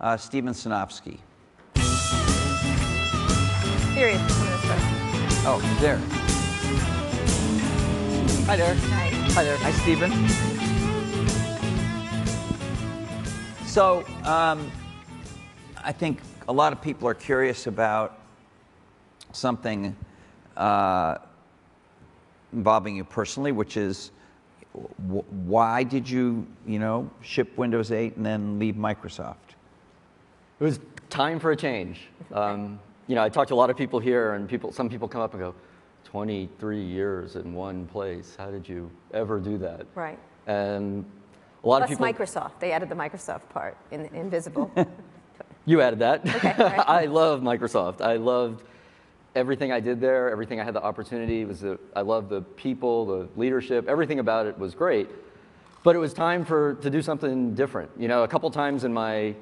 uh, Steven Sinofsky. Here he is. I'm gonna start. Oh, there. Hi there. Hi. Hi there. Hi, Steven. So, um, I think a lot of people are curious about something uh, involving you personally, which is w- why did you, you know, ship Windows 8 and then leave Microsoft? It was time for a change. Um, you know, I talked to a lot of people here, and people, some people come up and go, 23 years in one place. How did you ever do that? Right. And a lot Plus of people. Microsoft. They added the Microsoft part in Invisible. You added that. Okay, right. I love Microsoft. I loved everything I did there, everything I had the opportunity. Was the, I loved the people, the leadership, everything about it was great. But it was time for to do something different. You know, a couple times in my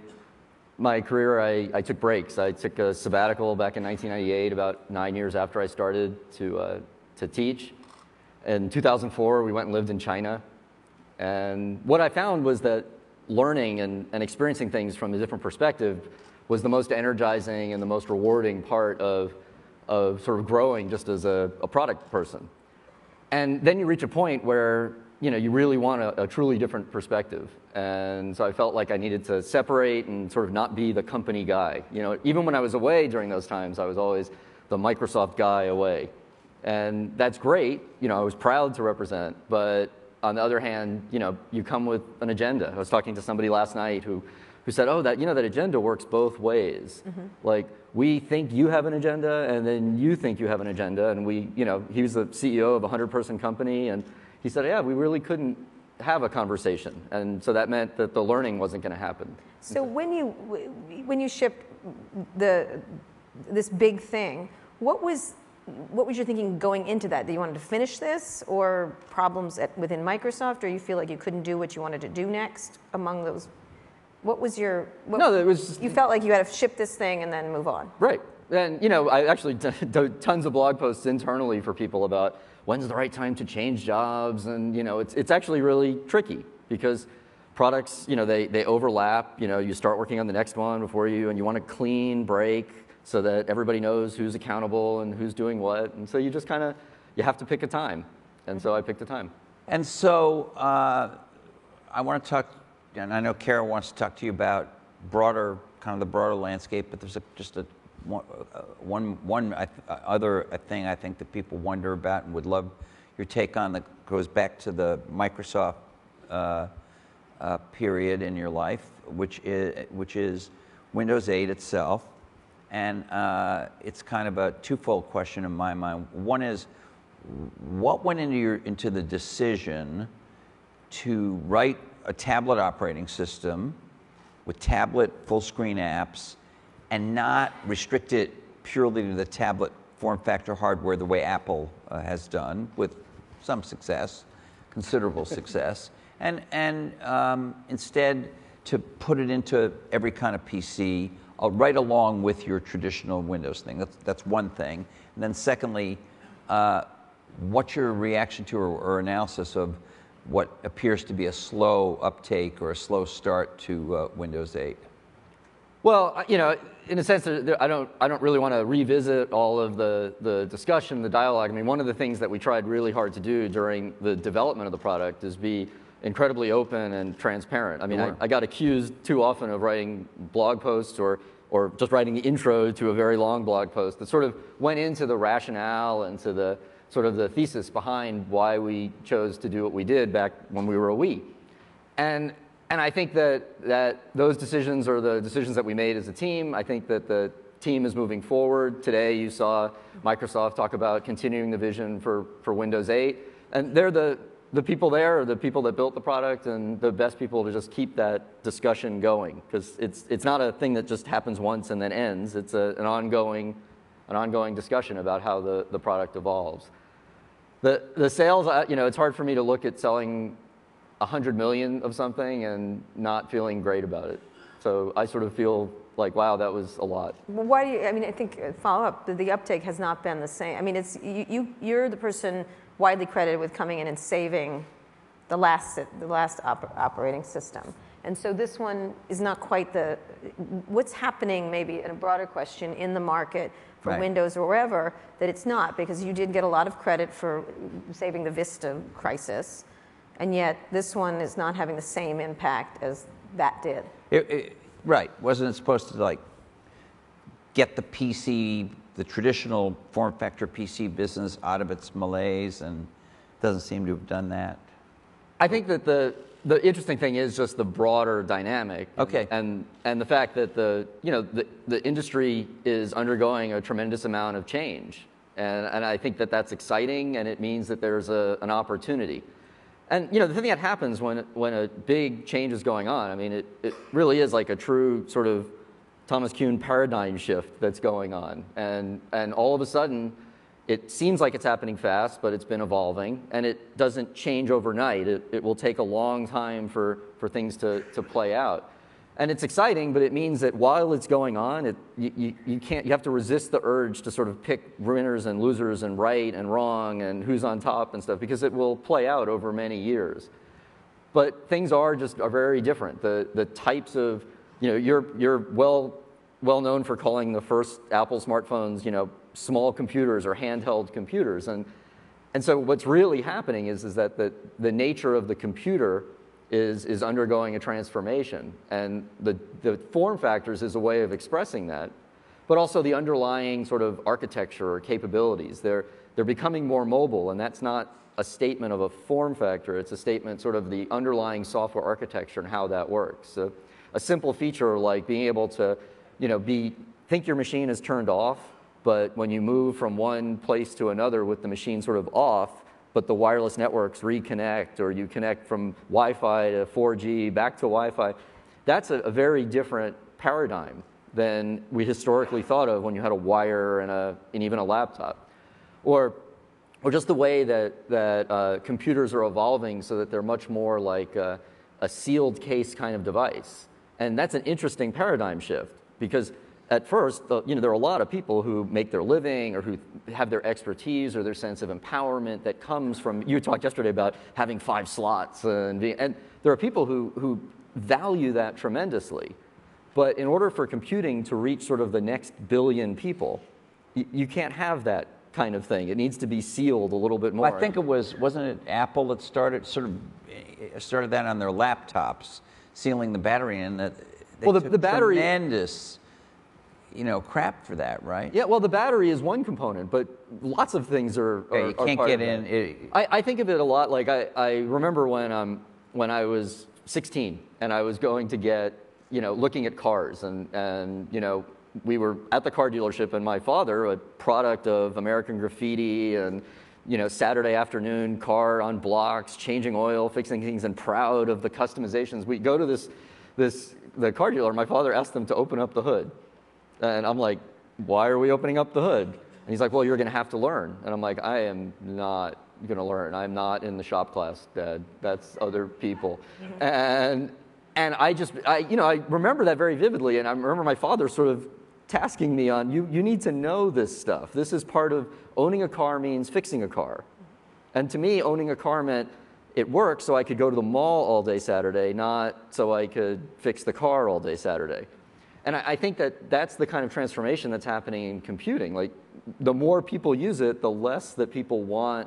my career, I, I took breaks. I took a sabbatical back in 1998, about nine years after I started to uh, to teach. In 2004, we went and lived in China. And what I found was that learning and, and experiencing things from a different perspective was the most energizing and the most rewarding part of, of sort of growing just as a, a product person. And then you reach a point where you know you really want a, a truly different perspective. And so I felt like I needed to separate and sort of not be the company guy. You know, even when I was away during those times, I was always the Microsoft guy away. And that's great. You know, I was proud to represent, but on the other hand, you know, you come with an agenda. I was talking to somebody last night who, who said, "Oh, that you know that agenda works both ways. Mm-hmm. Like we think you have an agenda, and then you think you have an agenda." And we, you know, he was the CEO of a hundred-person company, and he said, "Yeah, we really couldn't have a conversation, and so that meant that the learning wasn't going to happen." so when you when you shipped the this big thing, what was what was your thinking going into that? That you wanted to finish this, or problems at, within Microsoft, or you feel like you couldn't do what you wanted to do next among those? What was your? What, No, it was- You felt like you had to ship this thing and then move on. Right. And you know, I actually d- d- tons of blog posts internally for people about when's the right time to change jobs, and you know, it's it's actually really tricky because products, you know, they they overlap. You know, you start working on the next one before you, and you want to clean break so that everybody knows who's accountable and who's doing what, and so you just kind of you have to pick a time, and so I picked a time. And so uh, I want to talk, and I know Kara wants to talk to you about broader, kind of the broader landscape, but there's a, just a one, uh, one, one th- uh, other thing I think that people wonder about and would love your take on that goes back to the Microsoft uh, uh, period in your life, which is, which is Windows 8 itself. And uh, it's kind of a twofold question in my mind. One is, what went into your into the decision to write a tablet operating system with tablet full screen apps and not restrict it purely to the tablet form factor hardware the way Apple uh, has done with some success, considerable success, and and um, instead to put it into every kind of PC uh, right along with your traditional Windows thing. That's that's one thing. And then secondly, uh, what's your reaction to or, or analysis of what appears to be a slow uptake or a slow start to uh, Windows 8? Well, you know, in a sense, I don't, I don't really want to revisit all of the, the discussion, the dialogue. I mean, one of the things that we tried really hard to do during the development of the product is be incredibly open and transparent. I mean, I, Sure. I got accused too often of writing blog posts or, or just writing the intro to a very long blog post that sort of went into the rationale and to the sort of the thesis behind why we chose to do what we did back when we were a we. And, and I think that, that those decisions are the decisions that we made as a team. I think that the team is moving forward. Today, you saw Microsoft talk about continuing the vision for, for Windows 8. And they're the, the people there are the people that built the product and the best people to just keep that discussion going. Because it's, it's not a thing that just happens once and then ends. It's a, an, ongoing, an ongoing discussion about how the, the product evolves. The, the sales, uh, you know, it's hard for me to look at selling 100 million of something and not feeling great about it. So I sort of feel like, wow, that was a lot. Well, why do you, I mean, I think, uh, follow up, the, the uptake has not been the same. I mean, it's, you, you, you're the person widely credited with coming in and saving the last, the last oper- operating system. And And so this one is not quite the, what's happening, maybe in a broader question, in the market for Right. Windows or wherever, that it's not, because you did get a lot of credit for saving the Vista crisis, and yet this one is not having the same impact as that did. It, it, right. Wasn't it supposed to like get the PC, the traditional form factor PC business out of its malaise and doesn't seem to have done that? I think that the the interesting thing is just the broader dynamic. Okay. And and the fact that the you know the, the industry is undergoing a tremendous amount of change, and and I think that that's exciting, and it means that there's a, an opportunity. And you know the thing that happens when when a big change is going on, I mean it, it really is like a true sort of Thomas Kuhn paradigm shift that's going on, and and all of a sudden it seems like it's happening fast, but it's been evolving, and it doesn't change overnight. It, it will take a long time for, for things to, to play out. And it's exciting, but it means that while it's going on, it, you, you, you can't, you have to resist the urge to sort of pick winners and losers and right and wrong and who's on top and stuff, because it will play out over many years. But things are just are very different. The, the types of, you know, you're, you're well, well known for calling the first Apple smartphones, you know, small computers or handheld computers. And, and so what's really happening is, is that the, the nature of the computer is, is undergoing a transformation. And the, the form factors is a way of expressing that, but also the underlying sort of architecture or capabilities. They're, they're becoming more mobile, and that's not a statement of a form factor, it's a statement sort of the underlying software architecture and how that works. So a simple feature like being able to, you know, be, think your machine is turned off, but when you move from one place to another with the machine sort of off, but the wireless networks reconnect, or you connect from Wi Fi to 4G back to Wi Fi, that's a, a very different paradigm than we historically thought of when you had a wire and, a, and even a laptop. Or, or just the way that, that uh, computers are evolving so that they're much more like a, a sealed case kind of device. And that's an interesting paradigm shift because at first, the, you know, there are a lot of people who make their living or who have their expertise or their sense of empowerment that comes from. You talked yesterday about having five slots, and, being, and there are people who, who value that tremendously. But in order for computing to reach sort of the next billion people, you, you can't have that kind of thing. It needs to be sealed a little bit more. Well, I think it was, wasn't it Apple that started, sort of, eh, started that on their laptops, sealing the battery in that they Well, the- the battery- tremendous, you know, crap for that, right? Yeah, well, the battery is one component, but lots of things are. Yeah, you can't get in. It, I, I think of it a lot like I, I remember when, um, when I was 16 and I was going to get, you know, looking at cars and, and, you know, we were at the car dealership and my father, a product of American Graffiti and, you know, Saturday afternoon car on blocks, changing oil, fixing things and proud of the customizations. We go to this, this, the car dealer, my father asked them to open up the hood. And I'm like, why are we opening up the hood? And he's like, well, you're going to have to learn. And I'm like, I am not going to learn. I'm not in the shop class, Dad. That's other people. And, and I just, I, you know, I remember that very vividly. And I remember my father sort of tasking me on, you, you need to know this stuff. This is part of owning a car means fixing a car. And to me, owning a car meant it worked so I could go to the mall all day Saturday, not so I could fix the car all day Saturday. And I, I think that that's the kind of transformation that's happening in computing. Like, the more people use it, the less that people want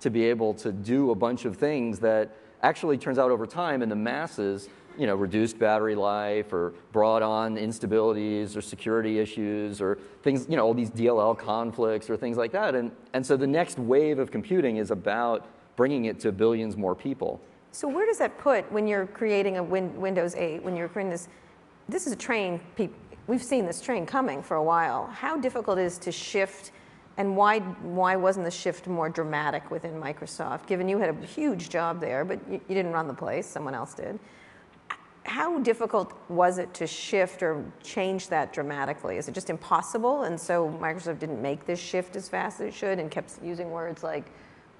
to be able to do a bunch of things that actually turns out over time in the masses, you know, reduced battery life or brought on instabilities or security issues or things, you know, all these DLL conflicts or things like that. And, and so the next wave of computing is about bringing it to billions more people. So where does that put when you're creating a win- Windows 8, when you're creating this, this is a train, we've seen this train coming for a while. How difficult it is to shift and why, why wasn't the shift more dramatic within Microsoft, given you had a huge job there, but you, you didn't run the place, someone else did. How difficult was it to shift or change that dramatically? Is it just impossible? And so Microsoft didn't make this shift as fast as it should and kept using words like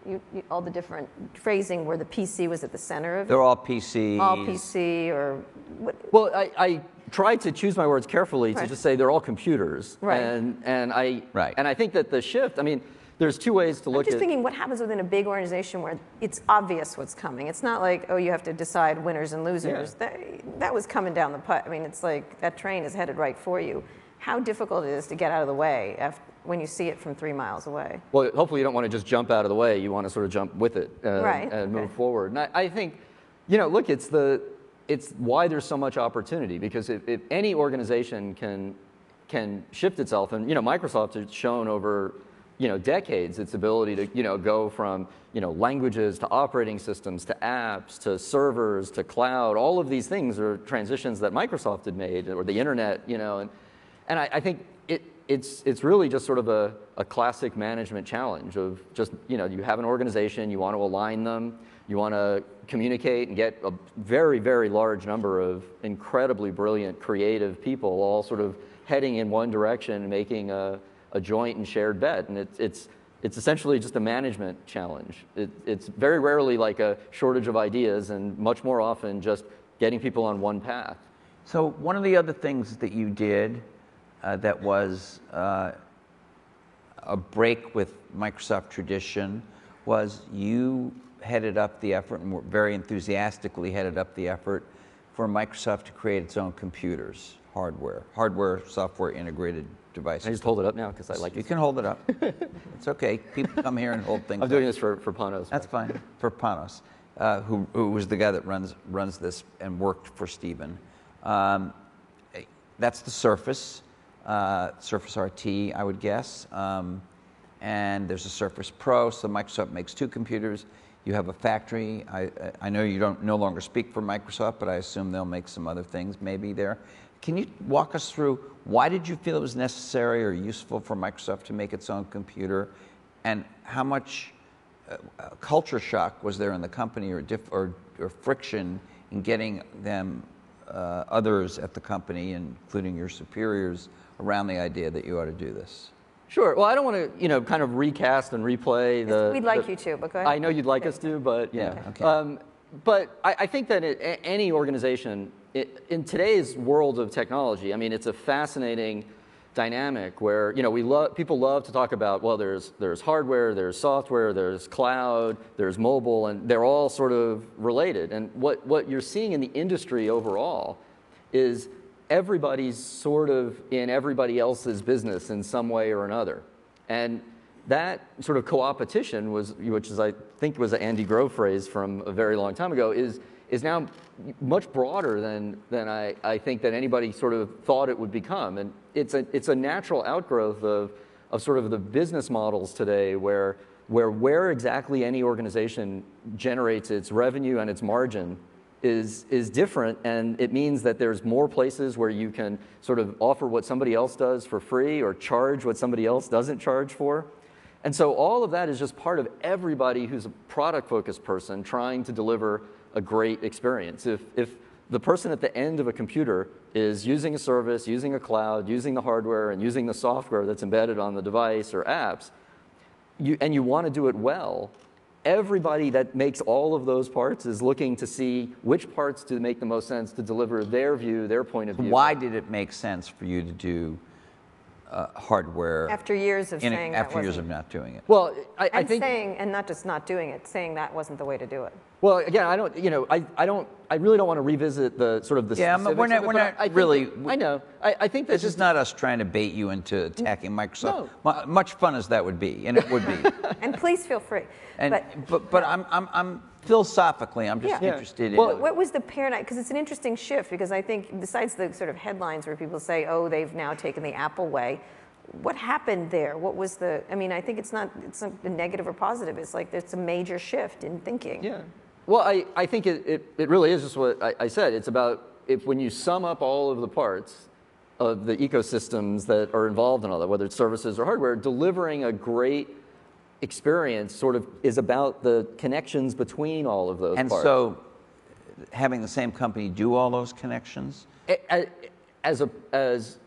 you, you, all the different phrasing where the PC was at the center of it? they're all PCs. All PC or what? Well, I, I try to choose my words carefully to just say they're all computers. Right. And, and, I, Right. and I think that the shift, I mean, there's two ways to I'm look just at. thinking what happens within a big organization where it's obvious what's coming. It's not like, oh, you have to decide winners and losers. That, that was coming down the putt. I mean, it's like that train is headed right for you. How difficult it is to get out of the way after, when you see it from three miles away. Well, hopefully you don't want to just jump out of the way. You want to sort of jump with it uh, Right, and move okay. forward. And I, I think, you know, look, it's the it's why there's so much opportunity because if, if any organization can can shift itself, and you know, Microsoft has shown over you know decades its ability to you know go from you know languages to operating systems to apps to servers to cloud. All of these things are transitions that Microsoft had made, or the internet, you know, and and I, I think it's, it's really just sort of a, a classic management challenge of just, you know, you have an organization, you want to align them, you want to communicate and get a very, very large number of incredibly brilliant, creative people all sort of heading in one direction and making a, a joint and shared bet. And it's, it's, it's essentially just a management challenge. It, it's very rarely like a shortage of ideas and much more often just getting people on one path. So one of the other things that you did uh, that was uh, a break with Microsoft tradition was you headed up the effort and were very enthusiastically headed up the effort for Microsoft to create its own computers, hardware, hardware, software integrated devices. I just hold it up now because I like you can hold it up. it's okay. People come here and hold things I'm up. doing this for, for Panos. That's fine for Panos, uh, who, who was the guy that runs runs this and worked for Steven. Um, that's the Surface, uh, Surface RT, I would guess. Um, and there's a Surface Pro. So Microsoft makes two computers. You have a factory. I, I know you don't no longer speak for Microsoft, but I assume they'll make some other things maybe there. Can you walk us through why did you feel it was necessary or useful for Microsoft to make its own computer, and how much uh, uh, culture shock was there in the company or, or, or friction in getting them, uh, others at the company, including your superiors, around the idea that you ought to do this? Sure. Well, I don't want to, you know, kind of recast and replay the. We'd like the- you to, but go ahead. I know you'd like us to, but yeah. Okay. Okay. Um, but I, I think that it, a- any organization it, in today's world of technology, I mean, it's a fascinating dynamic where you know we love people love to talk about well there's there's hardware there's software there's cloud there's mobile and they're all sort of related and what what you're seeing in the industry overall is everybody's sort of in everybody else's business in some way or another. And that sort of co-opetition was, which is I think was an Andy Grove phrase from a very long time ago, is, is now much broader than, than I, I think that anybody sort of thought it would become. And it's a, it's a natural outgrowth of, of sort of the business models today where, where where exactly any organization generates its revenue and its margin is, is different, and it means that there's more places where you can sort of offer what somebody else does for free or charge what somebody else doesn't charge for. And so all of that is just part of everybody who's a product focused person trying to deliver a great experience. If, if the person at the end of a computer is using a service, using a cloud, using the hardware, and using the software that's embedded on the device or apps, you, and you want to do it well, everybody that makes all of those parts is looking to see which parts to make the most sense to deliver their view, their point of view. Why did it make sense for you to do uh, hardware After years of in- saying that after years of wasn't- not doing it? Well, I, I think. saying, and not just not doing it, saying that wasn't the way to do it. Well, again, I don't. You know, I, I don't. I really don't want to revisit the sort of the. Yeah, but we're not- of it, we're not I really- that- I know. I, I think that This is not us trying to bait you into attacking Microsoft. Mu- Much fun as that would be, and it would be. And please feel free. And, but but, but, I'm, I'm, I'm philosophically, I'm just Yeah. Yeah. interested in. Well, what was the paradigm? Because it's an interesting shift. Because I think besides the sort of headlines where people say, "Oh, they've now taken the Apple way," what happened there? What was the? I mean, I think it's not it's not a negative or positive. It's like it's a major shift in thinking. Yeah. Well, I, I think it, it, it really is just what I, I said. It's about if when you sum up all of the parts of the ecosystems that are involved in all that, whether it's services or hardware, delivering a great experience sort of is about the connections between all of those and parts. so, having the same company do all those connections. As a, as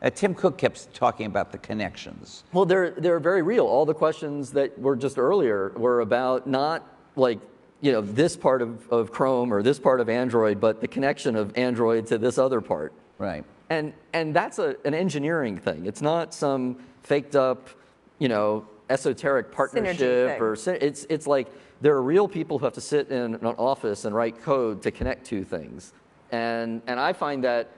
Uh, Tim Cook kept talking about the connections. Well, they're, they're very real. All the questions that were just earlier were about not like, you know, this part of, of Chrome or this part of Android, but the connection of Android to this other part. Right. And, and that's a, an engineering thing. It's not some faked up, you know, esoteric partnership or it's it's like there are real people who have to sit in an office and write code to connect two things, and and I find that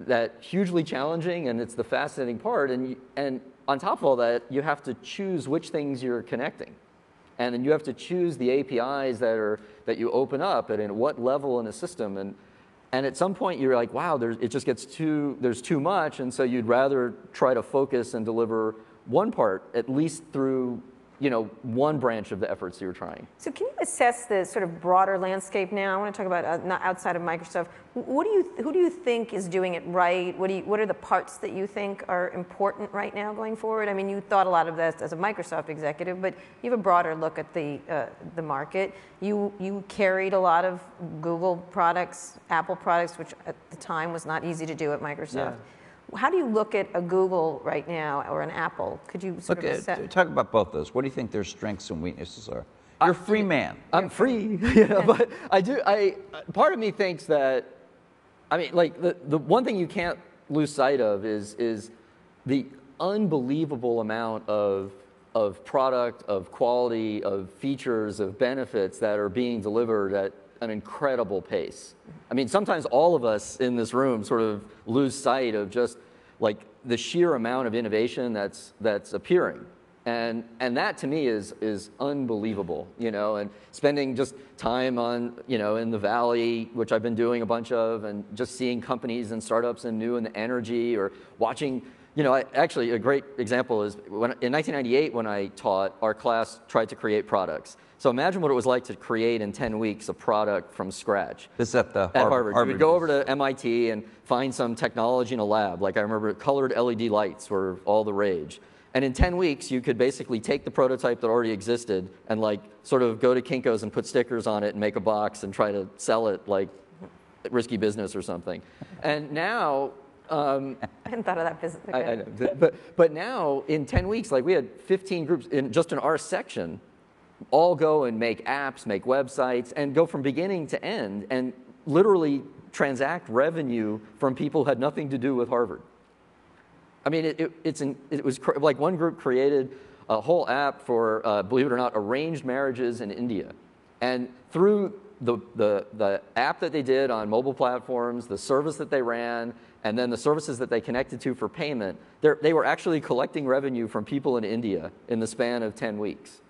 that hugely challenging, and it's the fascinating part. And you, and on top of all that, you have to choose which things you're connecting, and then you have to choose the APIs that are that you open up and at what level in a system and. And at some point, you're like, wow, there's, it just gets too, there's too much. And so you'd rather try to focus and deliver one part, at least through you know, one branch of the efforts you're trying. So can you assess the sort of broader landscape now? I want to talk about uh, not outside of Microsoft. What do you, who do you think is doing it right? What, do you, what are the parts that you think are important right now going forward? I mean, you thought a lot of this as a Microsoft executive, but you have a broader look at the, uh, the market. You, you carried a lot of Google products, Apple products, which at the time was not easy to do at Microsoft. How do you look at a Google right now or an Apple? Could you sort Look, of assess? talk about both those. What do you think their strengths and weaknesses are? You're a free man. I'm free, you know, but I do. I part of me thinks that, I mean, like the, the one thing you can't lose sight of is is the unbelievable amount of of product, of quality, of features, of benefits that are being delivered at an incredible pace. I mean, sometimes all of us in this room sort of lose sight of just like the sheer amount of innovation that's that's appearing and and that to me is is unbelievable you know and spending just time on you know in the valley which i've been doing a bunch of and just seeing companies and startups and new in the energy or watching you know I, actually a great example is when in 1998 when i taught our class tried to create products so imagine what it was like to create in 10 weeks a product from scratch This is at the at Harvard. Harvard. You would go over to MIT and find some technology in a lab. Like I remember colored LED lights were all the rage. And in 10 weeks, you could basically take the prototype that already existed and like sort of go to Kinko's and put stickers on it and make a box and try to sell it like risky business or something. And now, um, I hadn't thought of that business. I, I know, but, but now in 10 weeks, like we had 15 groups in just in our section all go and make apps, make websites, and go from beginning to end and literally transact revenue from people who had nothing to do with Harvard. I mean, it, it, it's an, it was cr- like one group created a whole app for, uh, believe it or not, arranged marriages in India. And through the, the, the app that they did on mobile platforms, the service that they ran, and then the services that they connected to for payment, they were actually collecting revenue from people in India in the span of 10 weeks.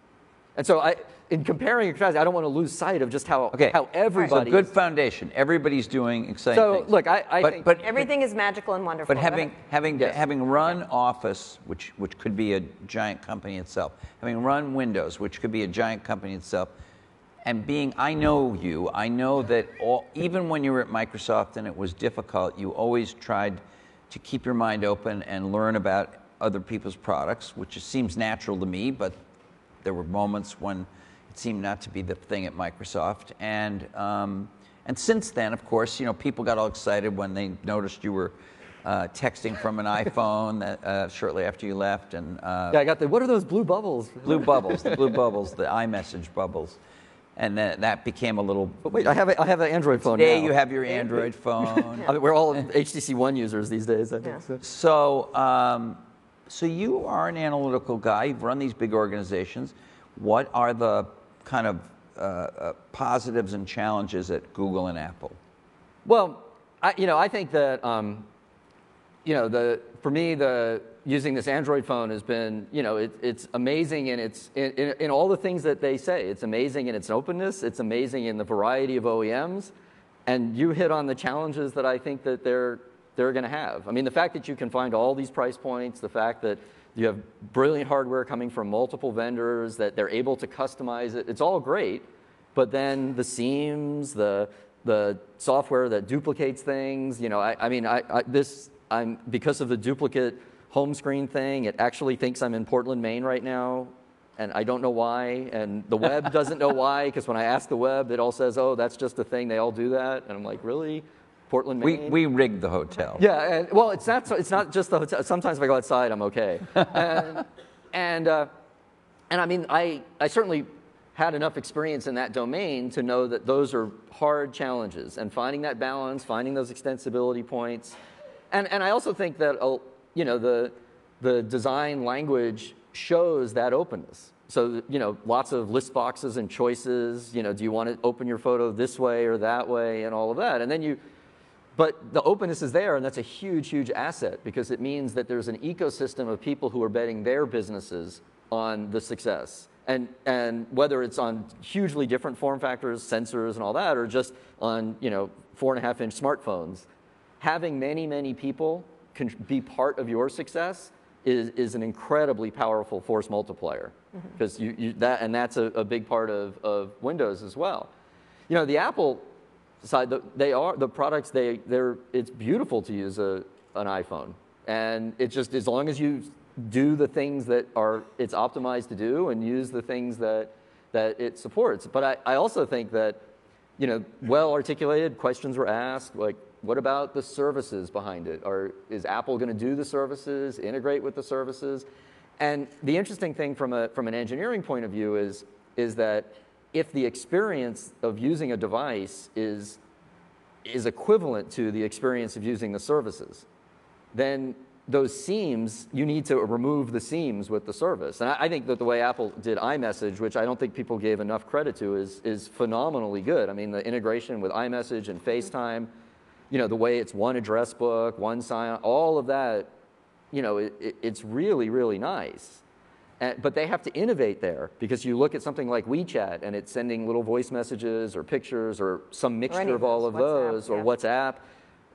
And so, I, in comparing and contrasting, I don't want to lose sight of just how, Okay. how everybody. So good foundation. Everybody's doing exciting So, things. look, I- I but, think- but, Everything is magical and wonderful. But having having Yes. having run Office, which which could be a giant company itself, having run Windows, which could be a giant company itself, and being I know you, I know that all, even when you were at Microsoft and it was difficult, you always tried to keep your mind open and learn about other people's products, which just seems natural to me, but there were moments when it seemed not to be the thing at Microsoft. And um, and since then, of course, you know, people got all excited when they noticed you were uh, texting from an iPhone that, uh, shortly after you left, and uh, yeah, I got the, what are those blue bubbles? blue bubbles, the blue bubbles, the iMessage bubbles, and that, that became a little. But wait, I have, a, I have an Android phone Today now. you have your Android phone. I mean, we're all HTC One users these days, I think. Yeah. So. So, um, so you are an analytical guy. You've run these big organizations. What are the kind of uh, uh, positives and challenges at Google and Apple? Well, I, you know, I think that, um, you know, the, for me, the, using this Android phone has been, you know, it, it's amazing in, its, in, in, in all the things that they say. It's amazing in its openness. It's amazing in the variety of OEMs. And you hit on the challenges that I think that they're, they're going to have. I mean, the fact that you can find all these price points, the fact that you have brilliant hardware coming from multiple vendors, that they're able to customize it, it's all great. But then the seams, the, the software that duplicates things, you know, I, I mean, I, I, this, I'm, because of the duplicate home screen thing, it actually thinks I'm in Portland, Maine right now, and I don't know why, and the web doesn't know why, because when I ask the web, it all says, oh, that's just a thing, they all do that, and I'm like, really? Portland, We, Maine? we rigged the hotel. Yeah, and, well, it's not. It's not just the hotel. Sometimes if I go outside, I'm okay. and and, uh, and I mean, I I certainly had enough experience in that domain to know that those are hard challenges, and finding that balance, finding those extensibility points, and and I also think that uh, you know the the design language shows that openness. So, you know, lots of list boxes and choices. You know, do you want to open your photo this way or that way and all of that? And then you, but the openness is there, and that's a huge, huge asset because it means that there's an ecosystem of people who are betting their businesses on the success. And, and whether it's on hugely different form factors, sensors, and all that, or just on you know four and a half inch smartphones, having many, many people can be part of your success is, is an incredibly powerful force multiplier. Mm-hmm. Because you, you, that, and that's a, a big part of, of Windows as well. You know, the Apple side, the, they are the products. They, they're. It's beautiful to use a, an iPhone, and it's just as long as you do the things that are it's optimized to do, and use the things that that it supports. But I, I also think that, you know, well articulated questions were asked, like, what about the services behind it? Or is Apple going to do the services, integrate with the services? And the interesting thing from a from an engineering point of view is is that if the experience of using a device is, is equivalent to the experience of using the services, then those seams, you need to remove the seams with the service. And I, I, think that the way Apple did iMessage, which I don't think people gave enough credit to, is, is phenomenally good. I mean, the integration with iMessage and FaceTime, you know, the way it's one address book, one sign, all of that, you know, it, it, it's really, really nice. And, but they have to innovate there because you look at something like WeChat and it's sending little voice messages or pictures or some mixture or of all of WhatsApp, those or yeah. WhatsApp.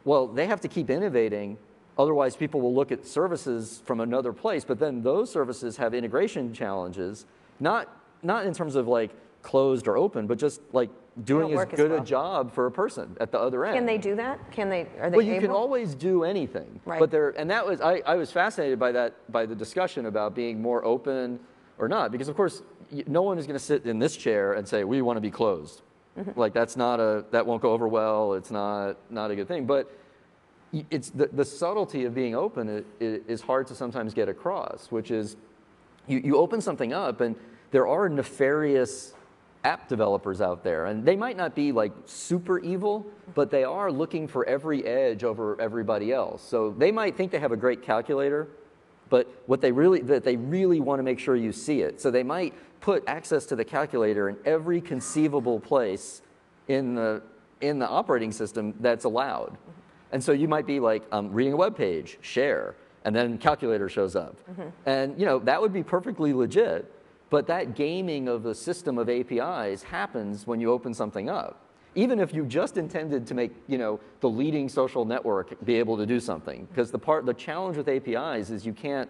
Well, they have to keep innovating. Otherwise, people will look at services from another place. But then those services have integration challenges, not, not in terms of like closed or open, but just like doing as work as good a job for a person at the other end. Can they do that? Can they? Are they Well, you able? can always do anything. Right. But there, and that was I, I was fascinated by that by the discussion about being more open or not, because of course no one is going to sit in this chair and say we want to be closed. Mm-hmm. Like that's not a that won't go over well. It's not not a good thing. But it's the, the subtlety of being open i- i- is hard to sometimes get across, which is you, you open something up and there are nefarious app developers out there and they might not be like super evil but they are looking for every edge over everybody else. So they might think they have a great calculator but what they really that they really want to make sure you see it. So they might put access to the calculator in every conceivable place in the in the operating system that's allowed. And so you might be like um, reading a web page share and then calculator shows up. And you know that would be perfectly legit but that gaming of the system of apis happens when you open something up even if you just intended to make you know the leading social network be able to do something because the part the challenge with apis is you can't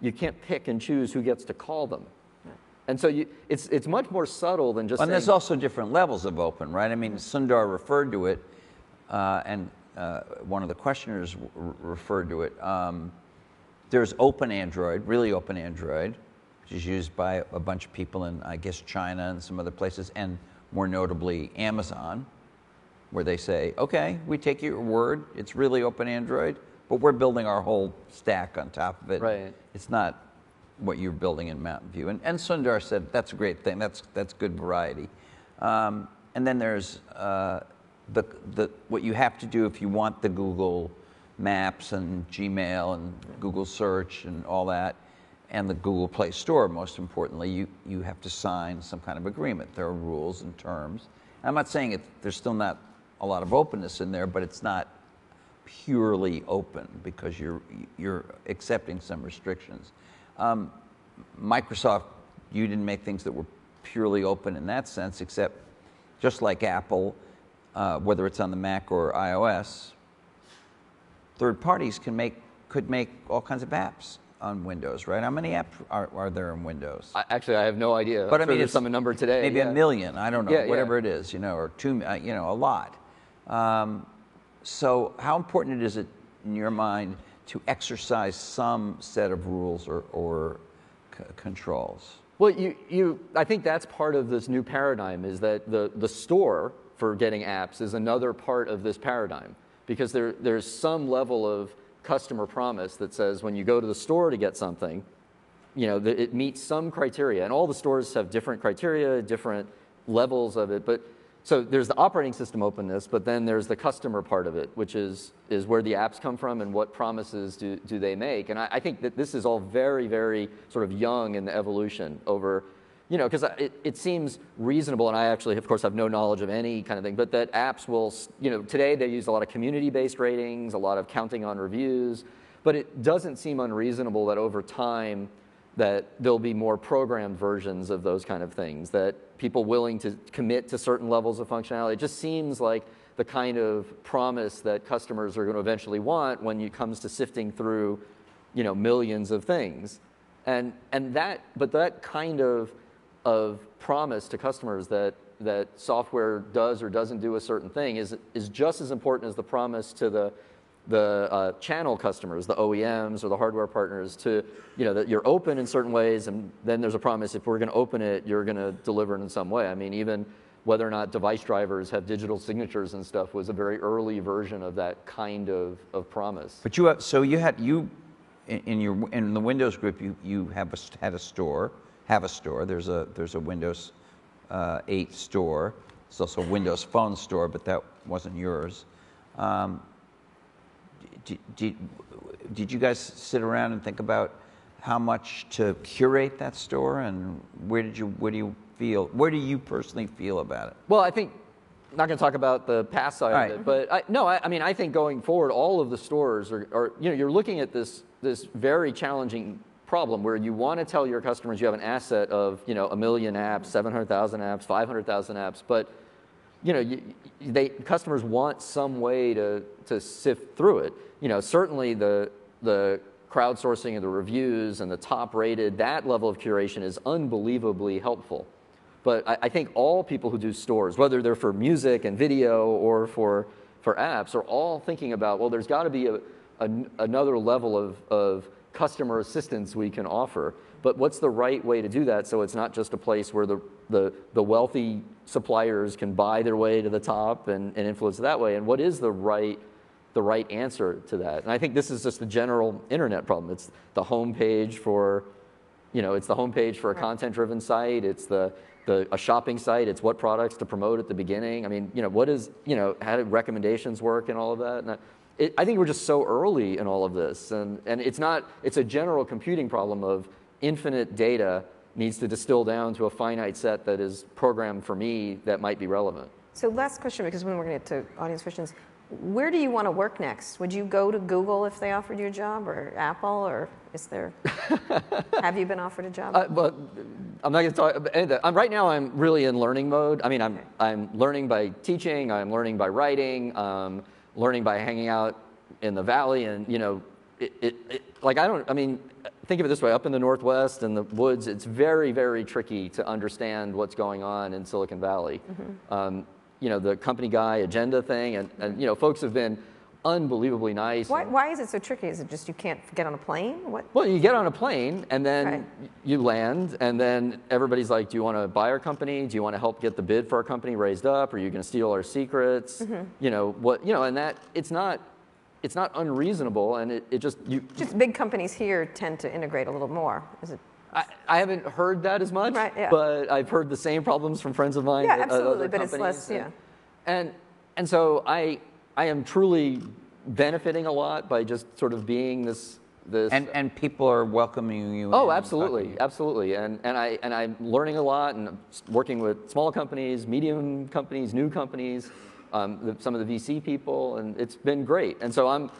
you can't pick and choose who gets to call them and so you, it's, it's much more subtle than just And there's also different levels of open, right? I mean, Sundar referred to it, uh, and uh, one of the questioners referred to it. Um, there's Open Android, really Open Android, is used by a bunch of people in, I guess, China and some other places, and more notably Amazon, where they say, okay, we take your word, it's really Open Android, but we're building our whole stack on top of it. Right. It's not what you're building in Mountain View. And, and Sundar said that's a great thing. That's that's good variety. Um, and then there's uh, the the what you have to do if you want the Google Maps and Gmail and Google Search and all that, and the Google Play Store. Most importantly, you you have to sign some kind of agreement. There are rules and terms. I'm not saying it. There's still not a lot of openness in there, but it's not purely open because you're you're accepting some restrictions. Um, Microsoft, you didn't make things that were purely open in that sense, except just like Apple, uh, whether it's on the Mac or iOS, third parties can make could make all kinds of apps on Windows, right? How many apps are, are there in Windows? I, actually i have no idea But I I'm sure mean, it's some number today Maybe yeah. a million. I don't know. Yeah, yeah. whatever it is, you know, or two. uh, You know, a lot. Um, so, how important is it in your mind to exercise some set of rules or, or c- controls? Well, you, you, I think that's part of this new paradigm is that the, the store for getting apps is another part of this paradigm because there, there's some level of customer promise that says when you go to the store to get something, you know, that it meets some criteria. And all the stores have different criteria, different levels of it. But so there's the operating system openness, but then there's the customer part of it, which is, is where the apps come from and what promises do, do they make. And I, I think that this is all very, very sort of young in the evolution over, you know, because it, it seems reasonable, and I actually, of course, have no knowledge of any kind of thing, but that apps will, you know, today they use a lot of community-based ratings, a lot of counting on reviews, but it doesn't seem unreasonable that over time, that there'll be more programmed versions of those kind of things, that people willing to commit to certain levels of functionality. It just seems like the kind of promise that customers are going to eventually want when it comes to sifting through, you know, millions of things. And, and that, but that kind of, of promise to customers that, that software does or doesn't do a certain thing is, is just as important as the promise to the, the uh, channel customers, the OEMs or the hardware partners, to you know that you're open in certain ways, and then there's a promise if we're going to open it, you're going to deliver it in some way. I mean, even whether or not device drivers have digital signatures and stuff was a very early version of that kind of, of promise. But you have, so you had you in, your in the Windows group you you have a, had a store have a store. There's a there's a Windows uh, 8 store. It's also a Windows Phone store, but that wasn't yours. Um, did, did, did you guys sit around and think about how much to curate that store and where did you where do you feel where do you personally feel about it Well, I think I'm not going to talk about the past side Right. of it, but I, no, I, I mean I think going forward, all of the stores are, are you know you're looking at this this very challenging problem where you want to tell your customers you have an asset of you know a million apps, 700,000 apps, 500,000 apps, but you know, you, they customers want some way to to sift through it. You know, certainly the the crowdsourcing of the reviews and the top rated that level of curation is unbelievably helpful. But I, I think all people who do stores, whether they're for music and video or for for apps, are all thinking about well, there's got to be a, a, another level of of customer assistance we can offer. But what's the right way to do that so it's not just a place where the, the, the wealthy suppliers can buy their way to the top and, and influence that way? And what is the right, the right answer to that? And I think this is just the general internet problem. It's the homepage for, you know, it's the homepage for a content-driven site. It's the, the, a shopping site. It's what products to promote at the beginning. I mean, you know, what is, you know, how do recommendations work and all of that? And I, it, I think we're just so early in all of this. And, and it's not, it's a general computing problem of infinite data needs to distill down to a finite set that is programmed for me that might be relevant. So last question, because when we're going to get to audience questions, where do you want to work next? Would you go to Google if they offered you a job, or Apple, or is there? have you been offered a job? Uh, but I'm not going to talk. about any of that. I'm, right now, I'm really in learning mode. I mean, I'm I'm learning by teaching. I'm learning by writing. Um, learning by hanging out in the valley, and you know, it, it, it, like I don't. I mean, think of it this way: up in the northwest and the woods, it's very very tricky to understand what's going on in Silicon Valley. Um, you know, the company guy agenda thing, and, and you know, folks have been unbelievably nice. why, why is it so tricky? Is it just you can't get on a plane? What? well, you get on a plane and then you land, and then everybody's like, "Do you want to buy our company? Do you want to help get the bid for our company raised up? Are you going to steal our secrets? Mm-hmm. You know what? You know, and that it's not, it's not unreasonable, and it, it just you. Just big companies here tend to integrate a little more. Is it? I, I haven't heard that as much, Right, yeah. but I've heard the same problems from friends of mine. Yeah, absolutely, but it's less- and- yeah. And and so I I am truly benefiting a lot by just sort of being this this and and people are welcoming you Oh, absolutely, absolutely, and and I and I'm learning a lot and working with small companies, medium companies, new companies, um, the, some of the VC people, and it's been great. And so I'm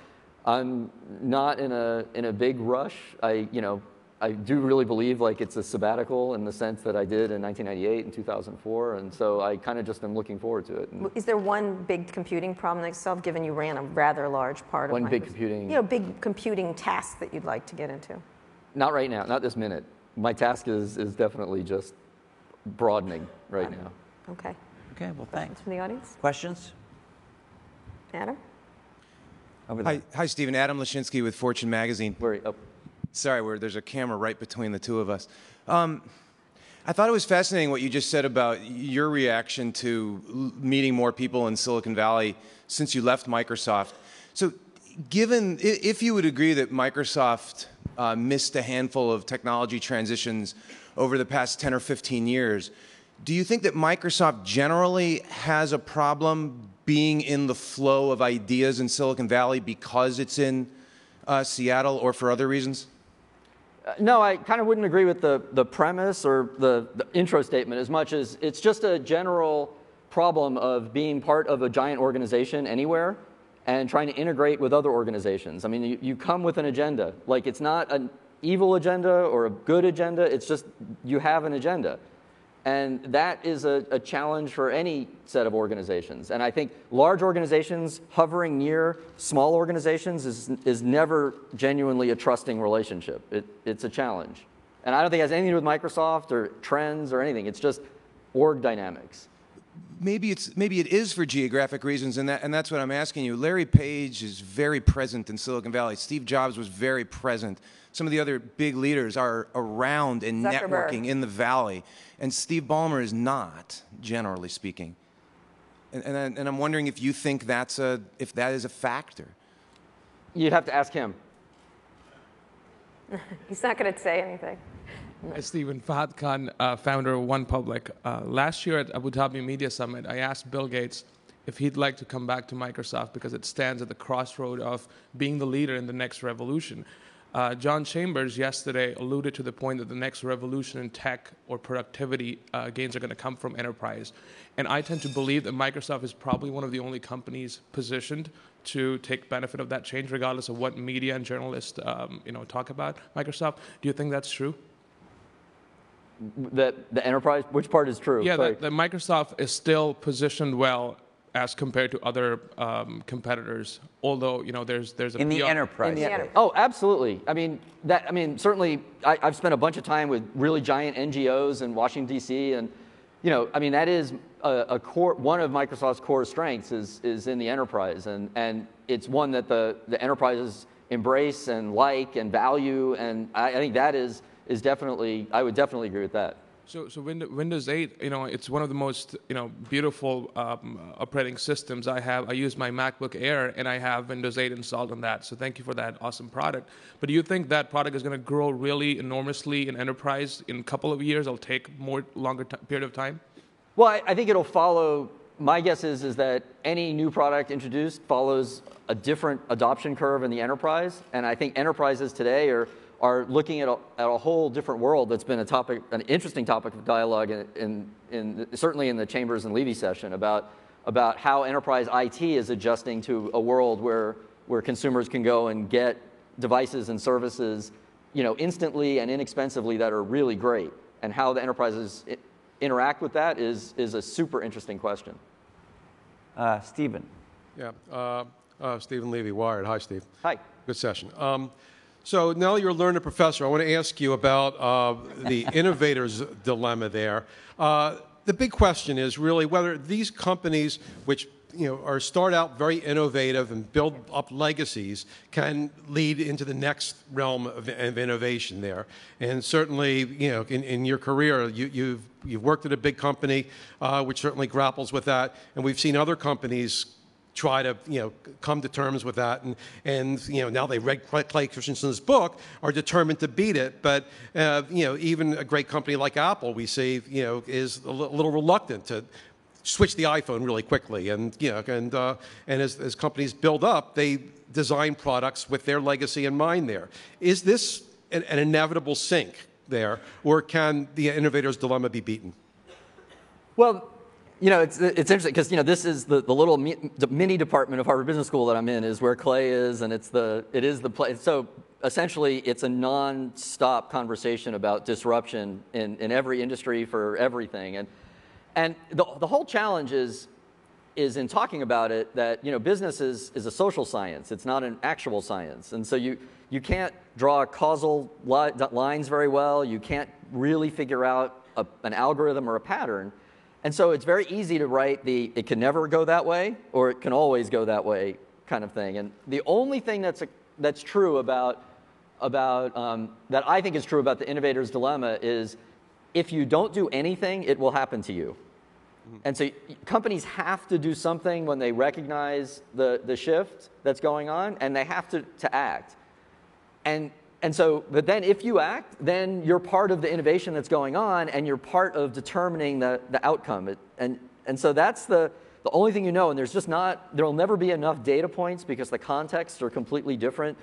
I'm not in a in a big rush. I you know I do really believe like it's a sabbatical in the sense that I did in 1998 and 2004, and so I kind of just am looking forward to it. And Is there one big computing problem that yourself, given you ran a rather large part of One big computing- You know, big computing task that you'd like to get into. not right now, not this minute. My task is is definitely just broadening right now. Okay. Okay, well, Questions thanks. from the audience? Questions? Adam? Over there. Hi, hi, Steven. Adam Lashinsky with Fortune Magazine. Where, oh, Sorry, there's a camera right between the two of us. Um, I thought it was fascinating what you just said about your reaction to meeting more people in Silicon Valley since you left Microsoft. So, given if you would agree that Microsoft uh, missed a handful of technology transitions over the past 10 or 15 years, Do you think that Microsoft generally has a problem being in the flow of ideas in Silicon Valley because it's in uh, Seattle or for other reasons? Uh, no, I kind of wouldn't agree with the, the premise or the, the intro statement as much as it's just a general problem of being part of a giant organization anywhere and trying to integrate with other organizations. I mean, you, you come with an agenda. Like, it's not an evil agenda or a good agenda, it's just you have an agenda. And that is a, a, challenge for any set of organizations. And I think large organizations hovering near small organizations is, is never genuinely a trusting relationship. It, it's a challenge. And I don't think it has anything to do with Microsoft or trends or anything. It's just org dynamics. Maybe it's maybe it is for geographic reasons, and that and that's what I'm asking you. Larry Page is very present in Silicon Valley. Steve Jobs was very present some of the other big leaders are around and Zuckerberg. networking in the valley, and Steve Ballmer is not, generally speaking. And, and, and I'm wondering if you think that's a, if that is a factor. You'd have to ask him. He's not going to say anything. Stephen. Fahad uh, founder of One Public. Uh, last year at Abu Dhabi Media Summit, I asked Bill Gates if he'd like to come back to Microsoft because it stands at the crossroad of being the leader in the next revolution. Uh, John Chambers yesterday alluded to the point that the next revolution in tech or productivity uh, gains are going to come from enterprise. And I tend to believe that Microsoft is probably one of the only companies positioned to take benefit of that change, regardless of what media and journalists um, you know, talk about Microsoft. Do you think that's true? That the enterprise, which part is true? Yeah, that, that Microsoft is still positioned well as compared to other um, competitors. Although you know, there's there's a in the PR enterprise. In the enterprise. Oh, absolutely. I mean, that. I mean, certainly, I, have spent a bunch of time with really giant NGOs in Washington D.C. and, you know, I mean, that is a, a, core. One of Microsoft's core strengths is is in the enterprise, and and it's one that the the enterprises embrace and like and value, and I, I think that is is definitely. I would definitely agree with that. So, so Windows 8, you know, it's one of the most, you know, beautiful um, operating systems I have. I use my MacBook Air, and I have Windows 8 installed on that. So, thank you for that awesome product. But do you think that product is going to grow really enormously in enterprise in a couple of years? It'll take more longer t- period of time. Well, I, I think it'll follow. My guess is is that any new product introduced follows a different adoption curve in the enterprise, and I think enterprises today are are looking at a, at a whole different world that's been a topic, an interesting topic of dialogue in, in, in certainly in the Chambers and Levy session about, about how enterprise IT is adjusting to a world where, where consumers can go and get devices and services you know, instantly and inexpensively that are really great. And how the enterprises interact with that is, is a super interesting question. Uh, Stephen. Yeah, uh, uh, Steven Levy, Wired. Hi, Steve. Hi. Good session. Um, so now you're a learned professor. I want to ask you about uh, the innovator's dilemma there. Uh, the big question is really whether these companies, which you know, are start out very innovative and build up legacies can lead into the next realm of, of innovation there. And certainly, you know, in, in your career, you, have you've, you've worked at a big company, uh, which certainly grapples with that. And we've seen other companies try to you know come to terms with that. And and you know now they read Clay Christensen's book are determined to beat it. But uh, you know even a great company like Apple we see you know is a little reluctant to switch the iPhone really quickly. And you know and uh, and as, as companies build up they design products with their legacy in mind there. Is this an, an inevitable sink there or can the innovator's dilemma be beaten? Well you know, it's, it's interesting because, you know, this is the, the little mini department of Harvard Business School that I'm in is where Clay is, and it's the, it is the place. So essentially, it's a non-stop conversation about disruption in, in every industry for everything. And, and the, the whole challenge is, is in talking about it that, you know, business is, is a social science. It's not an actual science. And so you, you can't draw causal li lines very well. You can't really figure out a, an algorithm or a pattern. And so it's very easy to write the it can never go that way or it can always go that way kind of thing. And the only thing that's, a, that's true about, about um, that I think is true about the innovator's dilemma is if you don't do anything, it will happen to you. Mm-hmm. And so companies have to do something when they recognize the, the shift that's going on, and they have to, to act. And and so, but then if you act, then you're part of the innovation that's going on and you're part of determining the, the outcome. It, and, and so that's the, the only thing you know. And there's just not, there'll never be enough data points because the contexts are completely different,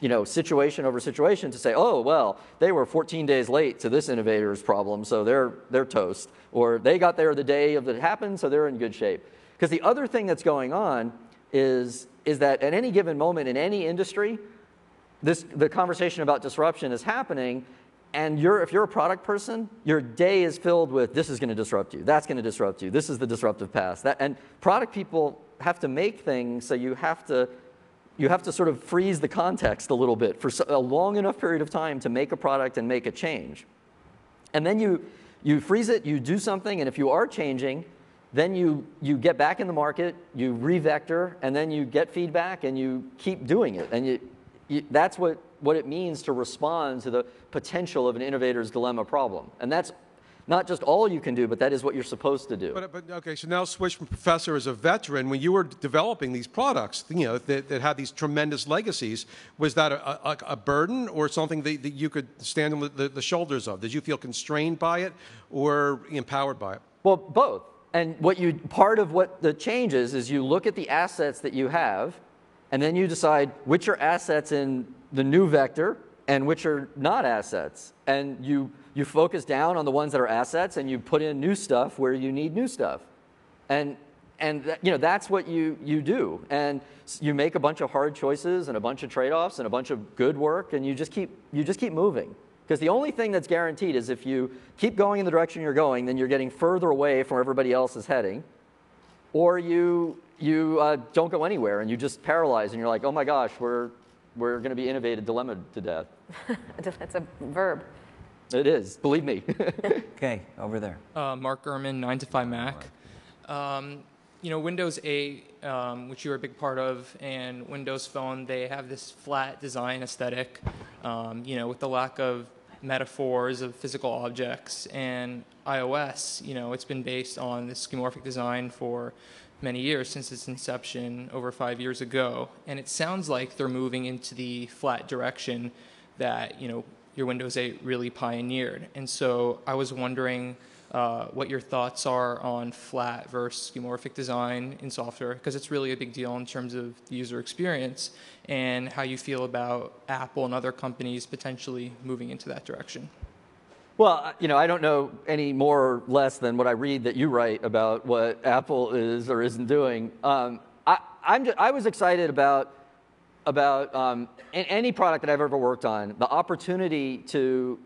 you know, situation over situation to say, oh, well, they were 14 days late to this innovator's problem, so they're, they're toast. Or they got there the day of it happened, so they're in good shape. Because the other thing that's going on is, is that at any given moment in any industry, this, the conversation about disruption is happening, and you're, if you're a product person, your day is filled with this is going to disrupt you, that's going to disrupt you, this is the disruptive past. That, and product people have to make things, so you have to, you have to sort of freeze the context a little bit for a long enough period of time to make a product and make a change. And then you, you freeze it, you do something, and if you are changing, then you, you get back in the market, you revector, and then you get feedback and you keep doing it. And you, that's what, what it means to respond to the potential of an innovator's dilemma problem. And that's not just all you can do, but that is what you're supposed to do. But, but okay, so now switch from professor as a veteran. When you were developing these products, you know that, that had these tremendous legacies, was that a, a, a burden or something that, that, you could stand on the, the shoulders of? Did you feel constrained by it or empowered by it? Well, both. And what you part of what the change is is you look at the assets that you have, and then you decide which are assets in the new vector and which are not assets. And you you focus down on the ones that are assets, and you put in new stuff where you need new stuff. And and that, you know that's what you you do. And you make a bunch of hard choices and a bunch of trade-offs and a bunch of good work, and you just keep you just keep moving. Because the only thing that's guaranteed is if you keep going in the direction you're going, then you're getting further away from where everybody else is heading, or you, you uh, don't go anywhere and you just paralyze and you're like, oh my gosh, we're, we're going to be innovated dilemma to death. That's a verb. It is, believe me. Okay, over there. Uh, Mark Gurman, 9 to 5 Mac. Um, you know, Windows 8, um, which you were a big part of, and Windows Phone, they have this flat design aesthetic, um, you know, with the lack of metaphors of physical objects. And iOS, you know, it's been based on this skeuomorphic design for many years since its inception over five years ago. And it sounds like they're moving into the flat direction that, you know, your Windows 8 really pioneered. And so I was wondering uh, what your thoughts are on flat versus skeuomorphic design in software, because it's really a big deal in terms of the user experience, and how you feel about Apple and other companies potentially moving into that direction. Well, you know, I don't know any more or less than what I read that you write about what Apple is or isn't doing. Um, I, I'm just, I was excited about about um, any product that I've ever worked on, the opportunity to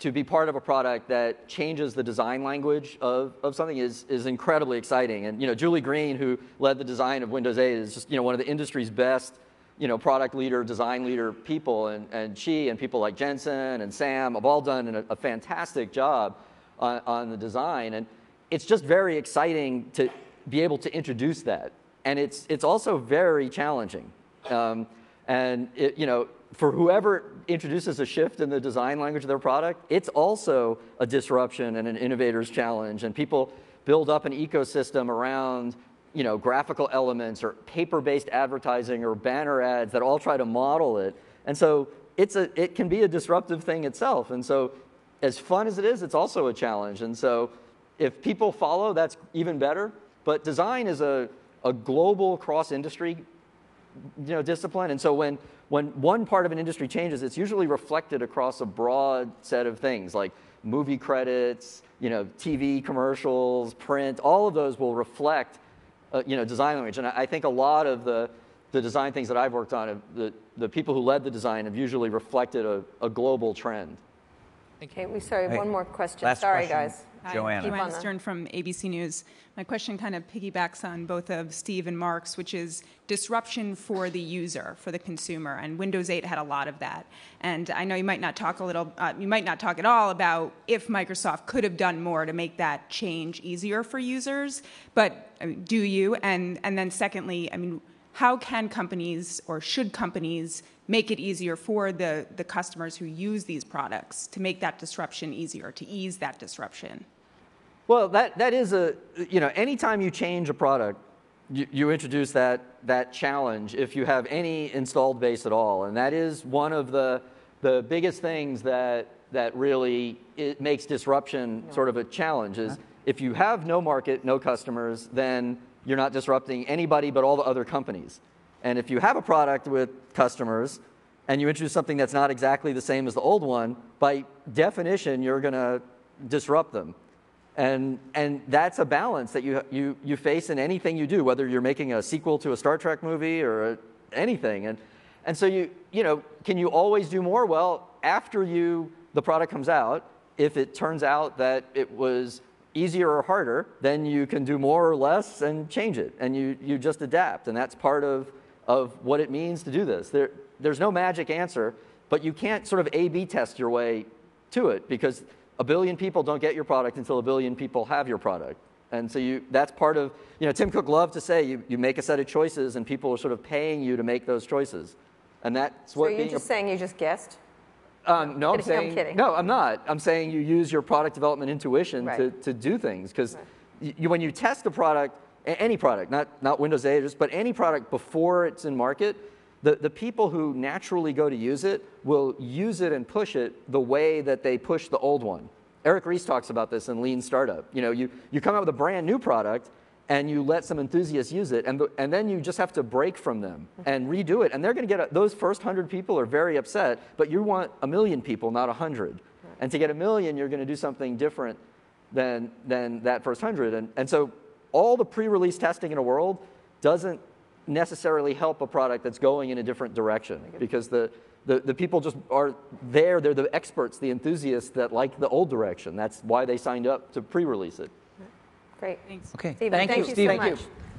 to be part of a product that changes the design language of, of something is, is incredibly exciting. And you know, Julie Green, who led the design of Windows 8, is just you know, one of the industry's best you know, product leader, design leader people. And, and she and people like Jensen and Sam have all done a, a fantastic job on, on the design. And it's just very exciting to be able to introduce that. And it's, it's also very challenging. Um, and it, you know, for whoever introduces a shift in the design language of their product, it's also a disruption and an innovator's challenge. And people build up an ecosystem around you know, graphical elements or paper-based advertising or banner ads that all try to model it. And so it's a, it can be a disruptive thing itself. And so as fun as it is, it's also a challenge. And so if people follow, that's even better. But design is a, a global cross-industry you know, discipline. And so when, when one part of an industry changes, it's usually reflected across a broad set of things like movie credits, you know, TV commercials, print, all of those will reflect, uh, you know, design language. And I, think a lot of the, the design things that I've worked on, have, the, the people who led the design have usually reflected a, a global trend. Okay, we sorry, Hey, one more question. last Sorry, question. guys. Hi, Joanna. Joanna. Stern from ABC News. My question kind of piggybacks on both of Steve and Mark's, which is disruption for the user, for the consumer, and Windows 8 had a lot of that. And I know you might not talk a little, uh, you might not talk at all about if Microsoft could have done more to make that change easier for users, but I mean, do you? And and then secondly, I mean, how can companies or should companies make it easier for the, the customers who use these products to make that disruption easier, to ease that disruption? Well, that, that is a, you know, anytime you change a product, you, you introduce that, that challenge if you have any installed base at all. And that is one of the, the biggest things that that really it makes disruption sort of a challenge is if you have no market, no customers, then you're not disrupting anybody but all the other companies. And if you have a product with customers and you introduce something that's not exactly the same as the old one, by definition, you're going to disrupt them. And, and that's a balance that you, you, you face in anything you do, whether you're making a sequel to a Star Trek movie or a, anything. And, and so you, you know, can you always do more? Well, after you, the product comes out, if it turns out that it was easier or harder, then you can do more or less and change it. And you, you just adapt. And that's part of, of what it means to do this. There, there's no magic answer, but you can't sort of A B test your way to it because a billion people don't get your product until a billion people have your product. And so you, that's part of, you know, Tim Cook loved to say you, you make a set of choices and people are sort of paying you to make those choices. And that's So what you're just a, saying you just guessed? um, no, I'm kidding, I'm saying kidding. no, I'm not. I'm saying you use your product development intuition to, Right. to do things because you, when you test a product, any product, not not Windows 8, just- but any product before it's in market, the, the people who naturally go to use it will use it and push it the way that they push the old one. Eric Ries talks about this in Lean Startup. You know, you, you come out with a brand new product and you let some enthusiasts use it, and, the, and then you just have to break from them and redo it. And they're going to get a, those first hundred people are very upset, but you want a million people, not a hundred. And to get a million, you're going to do something different than, than that first hundred. And, and so all the pre-release testing in the world doesn't necessarily help a product that's going in a different direction because the, the, the people just are there. They're the experts, the enthusiasts that like the old direction. That's why they signed up to pre-release it. Great. Thanks. Okay, Stephen, thank thank you, you so Stephen. much. Thank you.